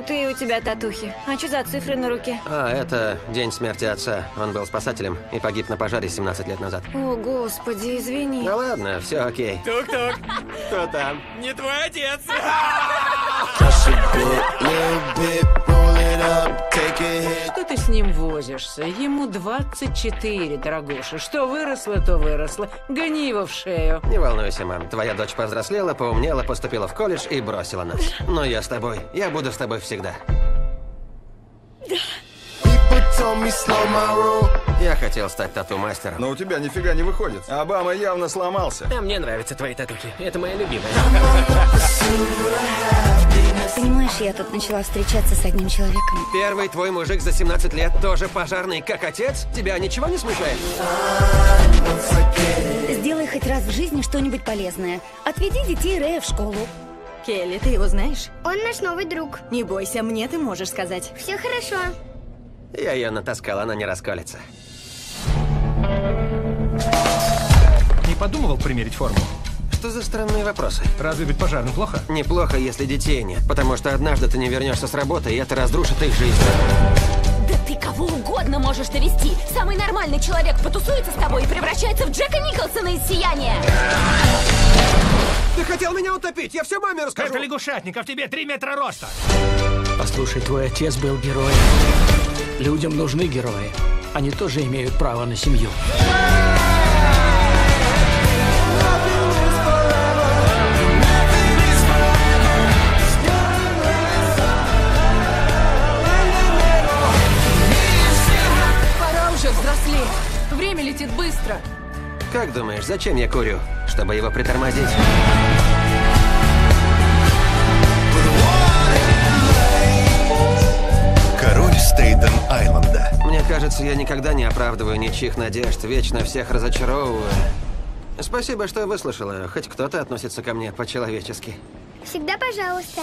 Крутые у тебя татухи. А что за цифры на руке? А, это день смерти отца. Он был спасателем и погиб на пожаре 17 лет назад. О, господи, извини. Да ладно, все окей. Тук-тук. Кто там? Не твой отец. Возишься? Ему 24, дорогуша. Что выросло, то выросло. Гони его в шею. Не волнуйся, мам. Твоя дочь повзрослела, поумнела, поступила в колледж и бросила нас. Но я с тобой. Я буду с тобой всегда. Я хотел стать тату-мастером. Но у тебя нифига не выходит. Обама явно сломался. А мне нравятся твои татухи. Это моя любимая. Понимаешь, я тут начала встречаться с одним человеком. Первый твой мужик за 17 лет тоже пожарный, как отец? Тебя ничего не смущает? Сделай хоть раз в жизни что-нибудь полезное. Отведи детей Рэя в школу. Келли, ты его знаешь? Он наш новый друг. Не бойся, мне ты можешь сказать. Все хорошо. Я ее натаскал, она не расколется. Не подумывал примерить форму? Что за странные вопросы? Разве быть пожарным плохо? Неплохо, если детей нет, потому что однажды ты не вернешься с работы, и это разрушит их жизнь. Да ты кого угодно можешь довести. Самый нормальный человек потусуется с тобой и превращается в Джека Николсона из «Сияния». Ты хотел меня утопить, я все маме расскажу. Это лягушатник, а в тебе три метра роста. Послушай, твой отец был героем. Людям нужны герои. Они тоже имеют право на семью. Пора уже взрослеть. Время летит быстро. Как думаешь, зачем я курю? Чтобы его притормозить? Кажется, я никогда не оправдываю ничьих надежд, вечно всех разочаровываю. Спасибо, что выслушала. Хоть кто-то относится ко мне по-человечески. Всегда пожалуйста.